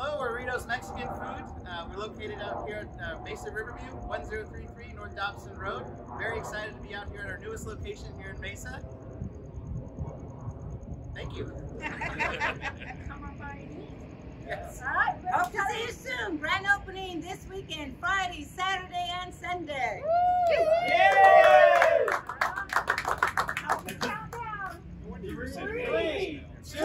Hello, we're Rito's Mexican Food. Uh, we're located out here at uh, Mesa Riverview, 1033 North Dobson Road. Very excited to be out here at our newest location here in Mesa. Thank you. Come on by and eat. Yes. All right, Hope to see you soon. Grand opening this weekend, Friday, Saturday, and Sunday. Woo! Count down. Three, two,